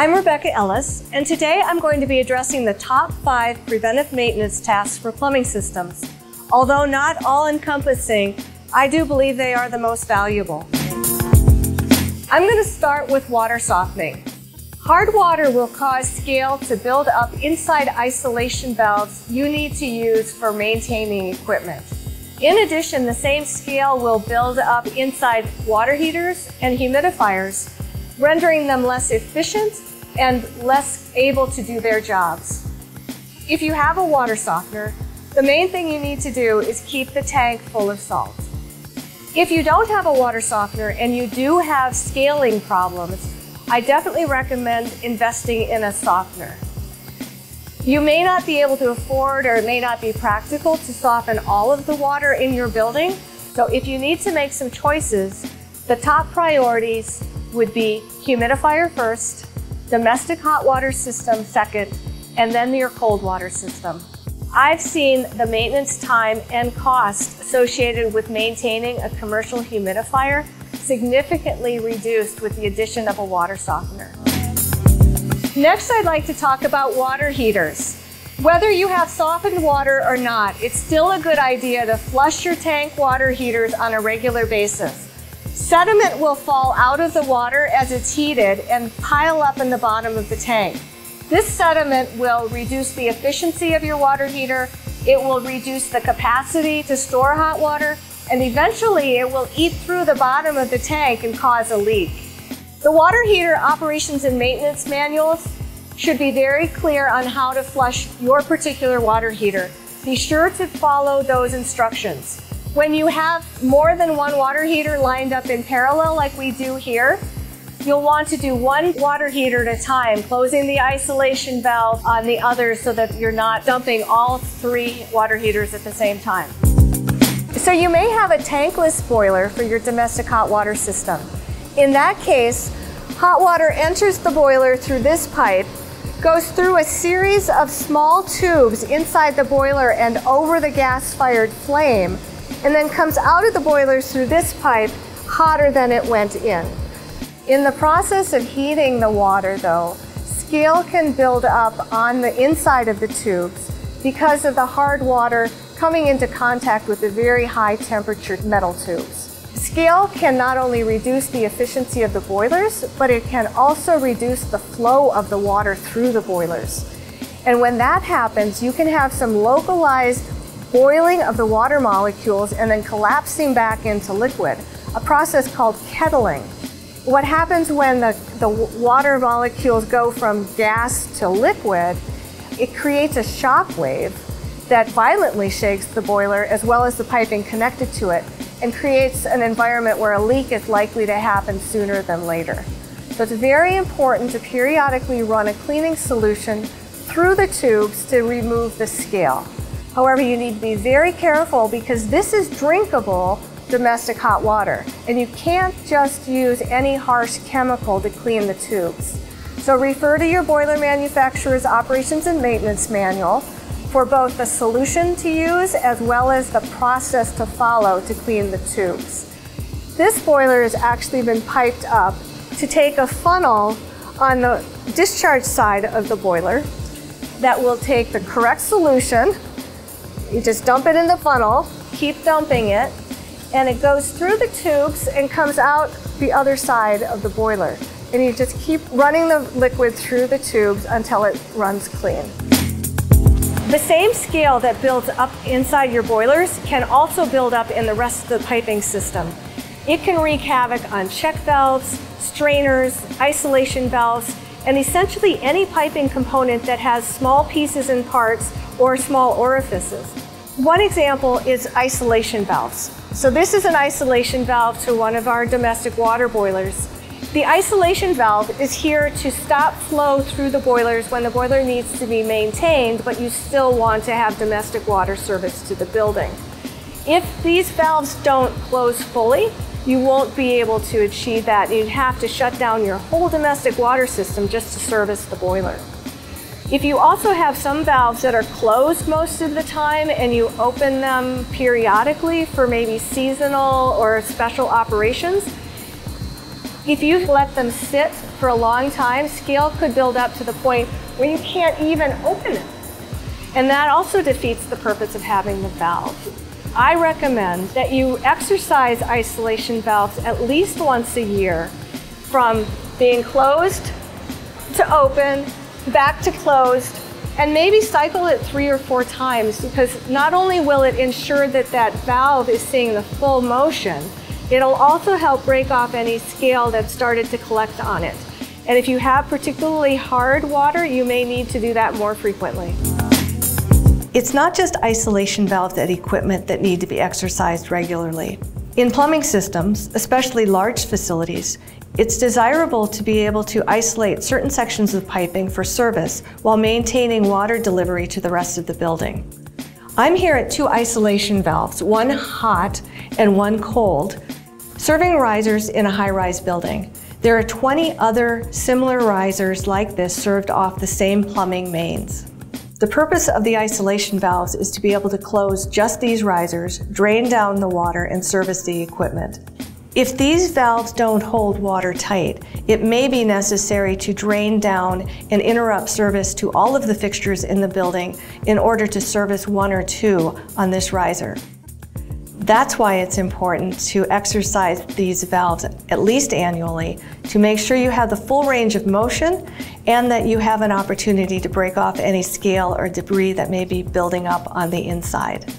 I'm Rebecca Ellis, and today I'm going to be addressing the top five preventive maintenance tasks for plumbing systems. Although not all encompassing, I do believe they are the most valuable. I'm going to start with water softening. Hard water will cause scale to build up inside isolation valves you need to use for maintaining equipment. In addition, the same scale will build up inside water heaters and humidifiers rendering them less efficient and less able to do their jobs. If you have a water softener, the main thing you need to do is keep the tank full of salt. If you don't have a water softener and you do have scaling problems, I definitely recommend investing in a softener. You may not be able to afford or it may not be practical to soften all of the water in your building. So if you need to make some choices, the top priorities would be humidifier first, domestic hot water system second, and then your cold water system. I've seen the maintenance time and cost associated with maintaining a commercial humidifier significantly reduced with the addition of a water softener. Next, I'd like to talk about water heaters. Whether you have softened water or not, it's still a good idea to flush your tank water heaters on a regular basis. Sediment will fall out of the water as it's heated and pile up in the bottom of the tank. This sediment will reduce the efficiency of your water heater, it will reduce the capacity to store hot water, and eventually it will eat through the bottom of the tank and cause a leak. The water heater operations and maintenance manuals should be very clear on how to flush your particular water heater. Be sure to follow those instructions. When you have more than one water heater lined up in parallel like we do here, you'll want to do one water heater at a time, closing the isolation valve on the other so that you're not dumping all three water heaters at the same time. So you may have a tankless boiler for your domestic hot water system. In that case, hot water enters the boiler through this pipe, goes through a series of small tubes inside the boiler and over the gas-fired flame and then comes out of the boilers through this pipe hotter than it went in. In the process of heating the water though, scale can build up on the inside of the tubes because of the hard water coming into contact with the very high temperature metal tubes. Scale can not only reduce the efficiency of the boilers, but it can also reduce the flow of the water through the boilers. And when that happens, you can have some localized boiling of the water molecules and then collapsing back into liquid, a process called kettling. What happens when the, the water molecules go from gas to liquid, it creates a shock wave that violently shakes the boiler as well as the piping connected to it and creates an environment where a leak is likely to happen sooner than later. So it's very important to periodically run a cleaning solution through the tubes to remove the scale. However, you need to be very careful because this is drinkable domestic hot water. And you can't just use any harsh chemical to clean the tubes. So refer to your boiler manufacturer's operations and maintenance manual for both the solution to use as well as the process to follow to clean the tubes. This boiler has actually been piped up to take a funnel on the discharge side of the boiler that will take the correct solution you just dump it in the funnel, keep dumping it, and it goes through the tubes and comes out the other side of the boiler. And you just keep running the liquid through the tubes until it runs clean. The same scale that builds up inside your boilers can also build up in the rest of the piping system. It can wreak havoc on check valves, strainers, isolation valves, and essentially any piping component that has small pieces and parts or small orifices. One example is isolation valves. So this is an isolation valve to one of our domestic water boilers. The isolation valve is here to stop flow through the boilers when the boiler needs to be maintained, but you still want to have domestic water service to the building. If these valves don't close fully, you won't be able to achieve that. You'd have to shut down your whole domestic water system just to service the boiler. If you also have some valves that are closed most of the time and you open them periodically for maybe seasonal or special operations, If you let them sit for a long time, scale could build up to the point where you can't even open it. And that also defeats the purpose of having the valve. I recommend that you exercise isolation valves at least once a year from being closed to open, back to closed, and maybe cycle it three or four times because not only will it ensure that that valve is seeing the full motion, it'll also help break off any scale that started to collect on it. And if you have particularly hard water, you may need to do that more frequently. It's not just isolation valves and equipment that need to be exercised regularly. In plumbing systems, especially large facilities, it's desirable to be able to isolate certain sections of piping for service while maintaining water delivery to the rest of the building. I'm here at two isolation valves, one hot and one cold, serving risers in a high-rise building. There are 20 other similar risers like this served off the same plumbing mains. The purpose of the isolation valves is to be able to close just these risers, drain down the water, and service the equipment. If these valves don't hold water tight, it may be necessary to drain down and interrupt service to all of the fixtures in the building in order to service one or two on this riser. That's why it's important to exercise these valves at least annually to make sure you have the full range of motion and that you have an opportunity to break off any scale or debris that may be building up on the inside.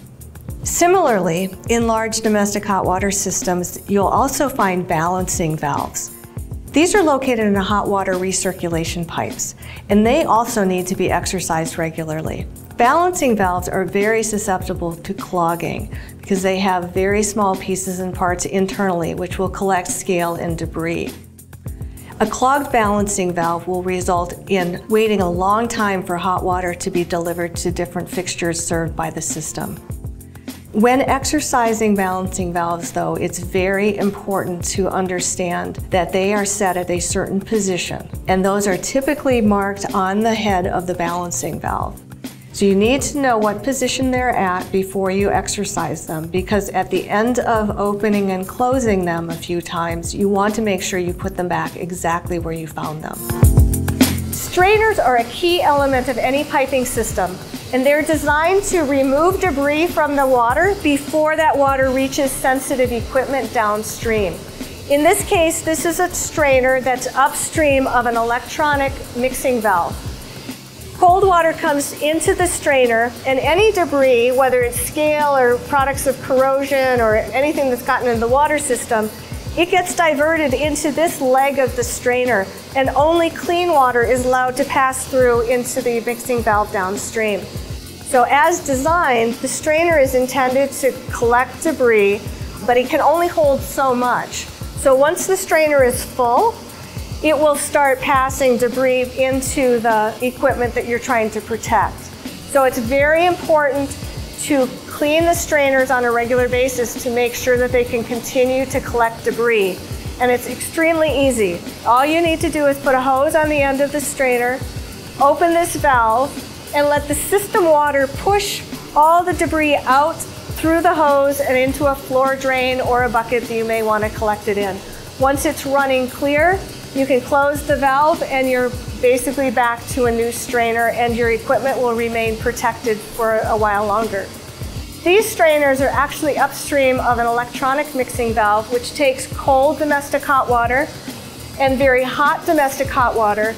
Similarly, in large domestic hot water systems, you'll also find balancing valves. These are located in the hot water recirculation pipes, and they also need to be exercised regularly. Balancing valves are very susceptible to clogging because they have very small pieces and parts internally which will collect scale and debris. A clogged balancing valve will result in waiting a long time for hot water to be delivered to different fixtures served by the system. When exercising balancing valves though, it's very important to understand that they are set at a certain position and those are typically marked on the head of the balancing valve. So you need to know what position they're at before you exercise them because at the end of opening and closing them a few times, you want to make sure you put them back exactly where you found them. Strainers are a key element of any piping system and they're designed to remove debris from the water before that water reaches sensitive equipment downstream. In this case, this is a strainer that's upstream of an electronic mixing valve. Cold water comes into the strainer and any debris, whether it's scale or products of corrosion or anything that's gotten in the water system, it gets diverted into this leg of the strainer and only clean water is allowed to pass through into the mixing valve downstream. So as designed, the strainer is intended to collect debris, but it can only hold so much. So once the strainer is full, it will start passing debris into the equipment that you're trying to protect. So it's very important to clean the strainers on a regular basis to make sure that they can continue to collect debris. And it's extremely easy. All you need to do is put a hose on the end of the strainer, open this valve, and let the system water push all the debris out through the hose and into a floor drain or a bucket that you may want to collect it in. Once it's running clear, you can close the valve and you're basically back to a new strainer and your equipment will remain protected for a while longer. These strainers are actually upstream of an electronic mixing valve which takes cold domestic hot water and very hot domestic hot water,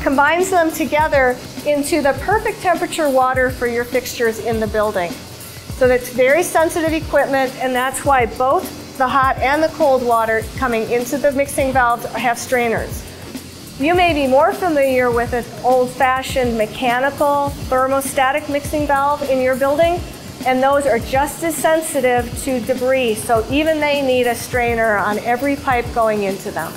combines them together into the perfect temperature water for your fixtures in the building. So that's very sensitive equipment and that's why both the hot and the cold water coming into the mixing valves have strainers. You may be more familiar with an old-fashioned mechanical thermostatic mixing valve in your building, and those are just as sensitive to debris, so even they need a strainer on every pipe going into them.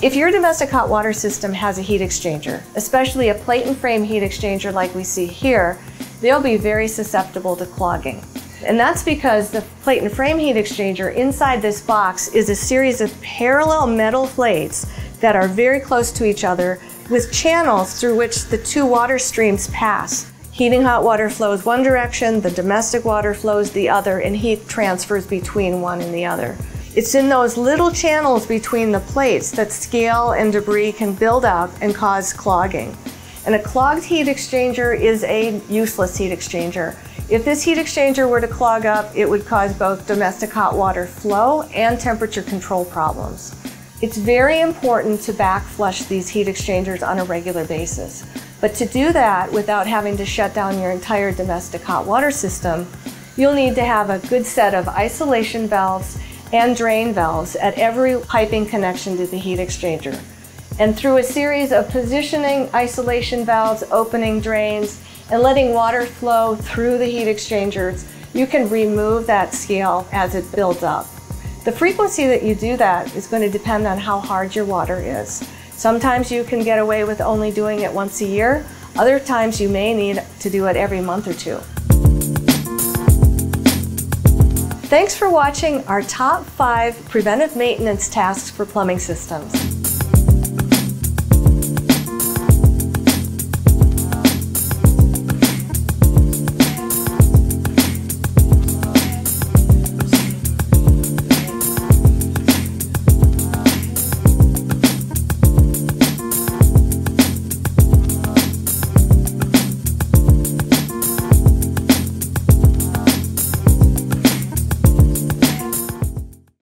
If your domestic hot water system has a heat exchanger, especially a plate and frame heat exchanger like we see here, they'll be very susceptible to clogging. And that's because the plate and frame heat exchanger inside this box is a series of parallel metal plates that are very close to each other with channels through which the two water streams pass. Heating hot water flows one direction, the domestic water flows the other, and heat transfers between one and the other. It's in those little channels between the plates that scale and debris can build up and cause clogging. And a clogged heat exchanger is a useless heat exchanger. If this heat exchanger were to clog up, it would cause both domestic hot water flow and temperature control problems. It's very important to back flush these heat exchangers on a regular basis. But to do that without having to shut down your entire domestic hot water system, you'll need to have a good set of isolation valves and drain valves at every piping connection to the heat exchanger. And through a series of positioning isolation valves, opening drains, and letting water flow through the heat exchangers, you can remove that scale as it builds up. The frequency that you do that is going to depend on how hard your water is. Sometimes you can get away with only doing it once a year. Other times you may need to do it every month or two. Thanks for watching our top five preventive maintenance tasks for plumbing systems.